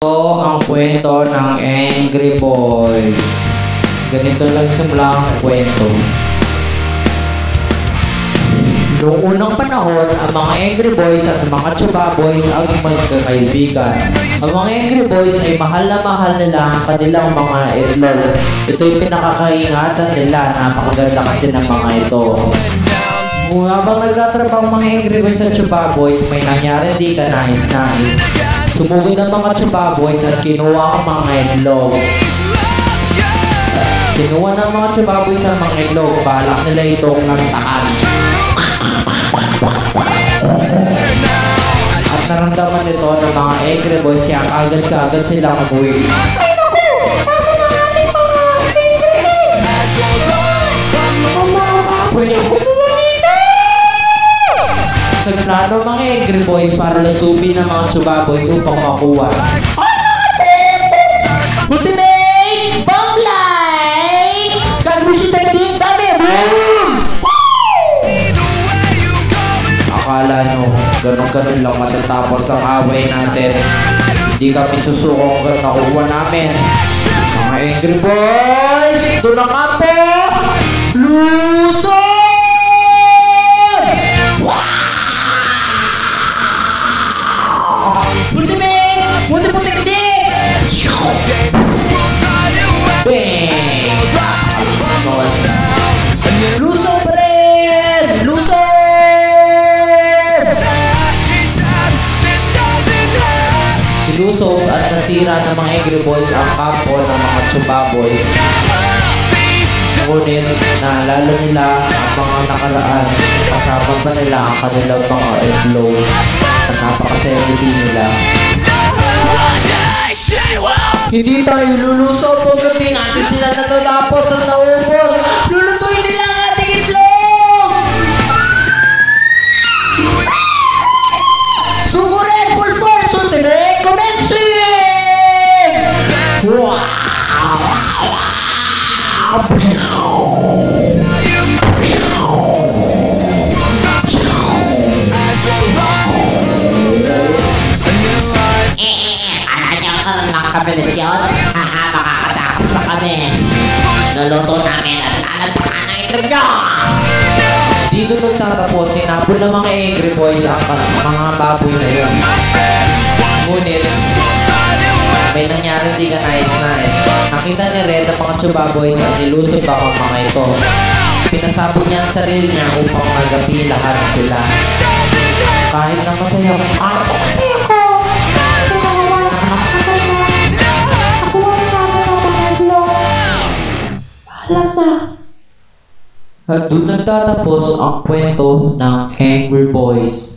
Ito ang kwento ng Angry Boys. Ganito lang simula ang kwento. Noong unang panahon, ang mga Angry Boys at mga Chuba Boys ang magkakaibigan. Ang mga Angry Boys ay mahal na mahal nila ang kanilang mga itlog. Ito yung pinakakaingatan nila. Napakaganda kasi ng mga ito. Kung habang nagtatrabaho mga Angry Boys at Chuba Boys, may nangyari di ka nais-nais. Sumugod ang mga Chuba Boys at kinuha ang mga itlog. Kinuha ng mga Chuba Boys ang mga itlog. Balak nila itong lantakan. At naramdaman nito ng mga Angry Boys kaya agad-agad sila umuwi. Nagplano mga Angry Boys para lusubin ang mga Chubaboy upang makuha. Ultimate! Bonglay! Kagusita na din kami! Boom! Akala nyo, ganun-ganun lang matatapos ang away natin. Hindi kami susuko hanggang nakuha namin. Mga Angry Boys! Doon na kami! Luzon! Luso rin! Luso! Silusob at nasira ng mga Angry Boys ang kampo ng mga Chubaboy. Ngunit naalala nila ang mga nakaraan. Kasama pa nila ang kanilang mga itlog at napakasayang nila. Hindi tayo lulusob kung hindi natin sila natatapos at naubos. Ngunit, may nangyari di ka nais-nais. Nakita ni Red ang mga chubaboy na nilusob ako ang mga ito. Pinasabog niya ang sarili niya upang magapi lahat sila. Kahit na masaya ako, At doon nagtatapos ang kwento ng Angry Boys.